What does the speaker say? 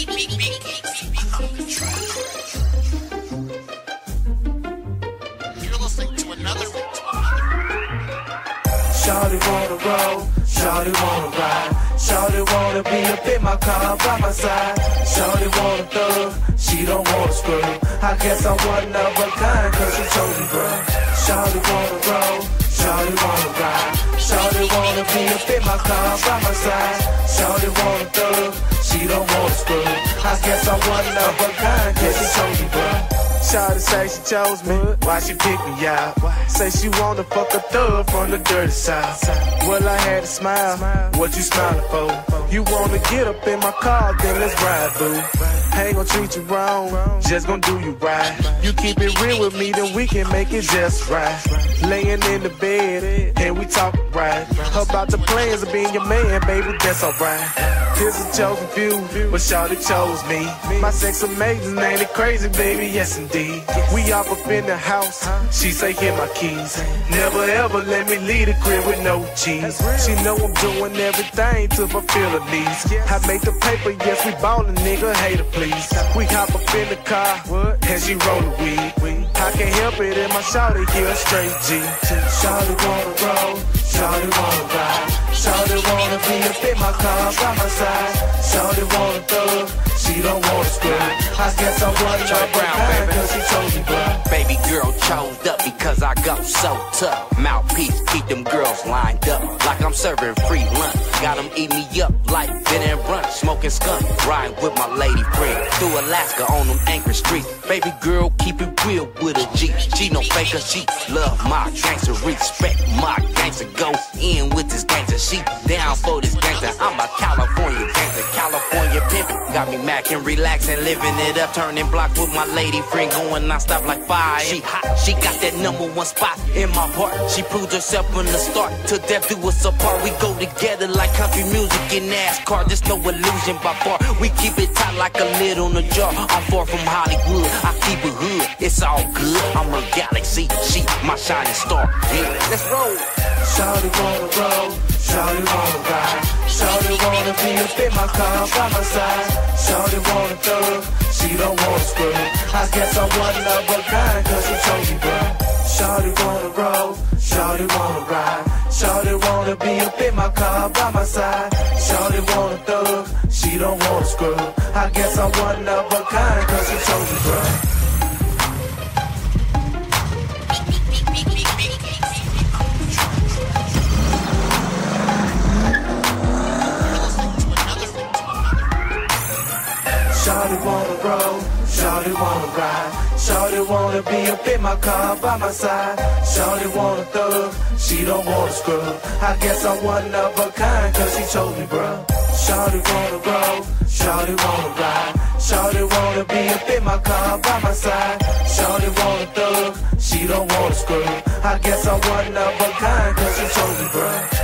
Shawty wanna roll, Shawty wanna ride. Shawty wanna be up in my car by my side. Shawty wanna thug, she don't wanna screw. I guess I'm one of a kind, cause she chose me, bro. Shawty wanna roll, Shawty wanna ride. Shawty wanna be up in my car by my side. Shawty wanna thug, she wanna screw. I guess I'm one of a kind, cause she chose me, bro. Shawty say she chose me, why she pick me out? Say she wanna fuck a thug from the dirty side. Well, I had to smile, what you smiling for? You wanna get up in my car, then let's ride, boo. Ain't gon' treat you wrong, just gon' do you right. You keep it real with me, then we can make it just right. Laying in the bed, and we talk right. About the plans of being your man, baby, that's alright. Here's a chosen few, but Shawty chose me. My sex amazing, ain't it crazy, baby? Yes, indeed. We off up in the house, she say, here my keys. Never ever let me leave the crib with no cheese. She know I'm doing everything to fulfill her needs. I make the paper, yes, we ballin', nigga, hater, please. We hop up in the car, and she roll the weed. I can't help it, and my Shawty here straight G. Shawty wanna roll, Shawty wanna ride. Shawty wanna be up in my car by my side. Shawty wanna thug, don't wanna screw. I guess I'm one of Brown, baby. cause she chose me, bro. Baby girl chose up because I go so tough. Mouthpiece, keep them girls lined up like I'm serving free lunch. Got them eat me up like dinner and brunch. Smoking skunk, riding with my lady friend through Alaska on them angry streets. Baby girl, keep it real with a G. She no faker, she love my gangster, respect my gangster. Go in with this gangster, she down for this gangster. I'm a California Got me mackin', relaxing, living it up, turning block with my lady friend, going non-stop like fire. She hot, she got that number one spot in my heart. She proved herself from the start, till death do us apart. We go together like country music and NASCAR. There's no illusion by far. We keep it tight like a lid on a jar. I'm far from Hollywood, I keep it hood. It's all good. I'm a galaxy, she my shining star. Yeah, let's roll. Shawty wanna roll, Shawty wanna ride. Up in my car by my side. Shawty wanna thug, she don't wanna screw. I guess I'm one of a kind, cause chose me, bro. Shawty wanna roll, Shawty wanna ride. Shawty wanna be up in my car by my side. Shawty wanna thug, she don't wanna screw. I guess I'm one of a kind, cause chose me, bro. Shawty wanna ride. Shawty wanna be up in my car by my side. Shawty wanna thug, she don't wanna screw. I guess I'm one of a kind, cause she told me, bro. Shawty wanna roll, Shawty wanna ride. Shawty wanna be up in my car by my side. Shawty wanna thug, she don't wanna screw. I guess I'm one of a kind, cause she told me, bro.